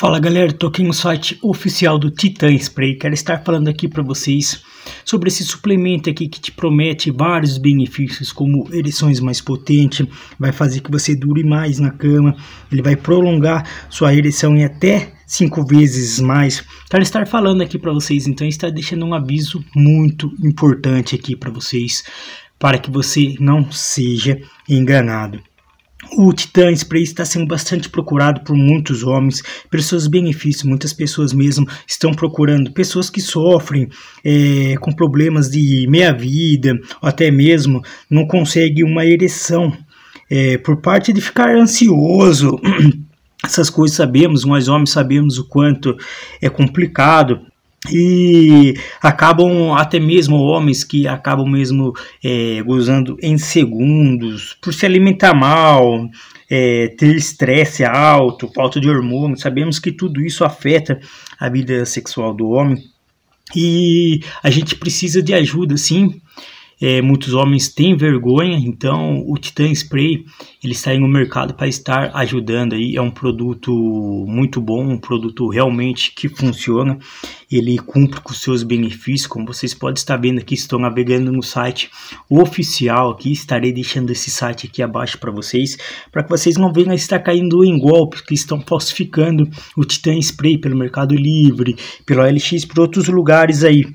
Fala galera, tô aqui no site oficial do Titan Spray. Quero estar falando aqui para vocês sobre esse suplemento aqui que te promete vários benefícios, como ereções mais potentes, vai fazer que você dure mais na cama, ele vai prolongar sua ereção em até cinco vezes mais. Quero estar falando aqui para vocês, então está deixando um aviso muito importante aqui para vocês, para que você não seja enganado. O Titan Spray está sendo bastante procurado por muitos homens, pelos seus benefícios. Muitas pessoas mesmo estão procurando, pessoas que sofrem é, com problemas de meia-vida, ou até mesmo não conseguem uma ereção, é, por parte de ficar ansioso. Essas coisas sabemos, nós homens sabemos o quanto é complicado e acabam até mesmo homens que acabam mesmo é, gozando em segundos por se alimentar mal, é, ter estresse alto, falta de hormônio. Sabemos que tudo isso afeta a vida sexual do homem e a gente precisa de ajuda, sim. É, muitos homens têm vergonha, então o Titan Spray ele está no mercado para estar ajudando aí. É um produto muito bom, um produto realmente que funciona. Ele cumpre com seus benefícios, como vocês podem estar vendo aqui. Estou navegando no site oficial aqui. Estarei deixando esse site aqui abaixo para vocês, para que vocês não venham estar caindo em golpes que estão falsificando o Titan Spray pelo Mercado Livre, pelo LX, por outros lugares aí.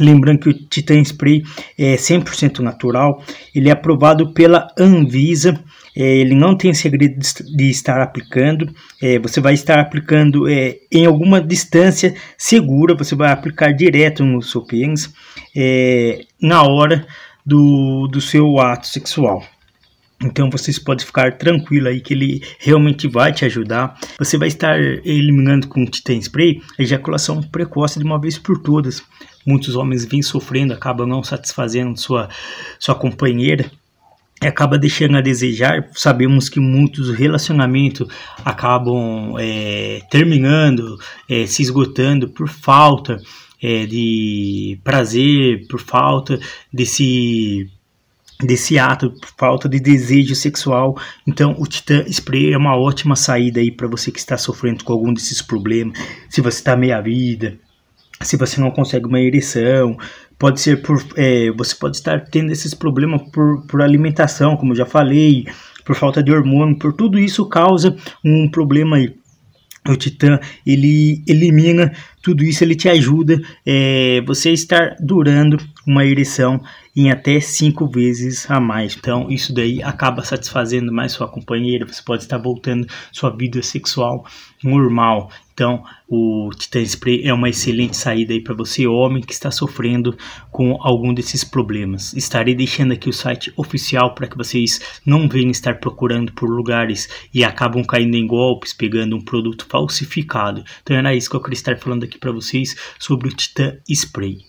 Lembrando que o Titan Spray é 100% natural, ele é aprovado pela Anvisa, é, ele não tem segredo de estar aplicando, é, você vai estar aplicando é, em alguma distância segura, você vai aplicar direto no seu pênis é, na hora do, do seu ato sexual. Então vocês podem ficar tranquilo aí que ele realmente vai te ajudar. Você vai estar eliminando com o Titan Spray a ejaculação precoce de uma vez por todas. Muitos homens vêm sofrendo, acabam não satisfazendo sua, sua companheira acaba deixando a desejar. Sabemos que muitos relacionamentos acabam é, terminando, é, se esgotando por falta é, de prazer, por falta desse desse ato, falta de desejo sexual. Então, o Titan Spray é uma ótima saída aí para você que está sofrendo com algum desses problemas. Se você está meia vida, se você não consegue uma ereção, pode ser por é, você pode estar tendo esses problemas por, por alimentação, como eu já falei, por falta de hormônio, por tudo isso causa um problema aí. O Titã ele elimina tudo isso, ele te ajuda é, você estar durando uma ereção em até cinco vezes a mais. Então, isso daí acaba satisfazendo mais sua companheira, você pode estar voltando sua vida sexual normal. Então, o Titan Spray é uma excelente saída aí para você, homem que está sofrendo com algum desses problemas. Estarei deixando aqui o site oficial para que vocês não venham estar procurando por lugares e acabam caindo em golpes, pegando um produto falsificado. Então, era isso que eu queria estar falando aqui para vocês sobre o Titan Spray.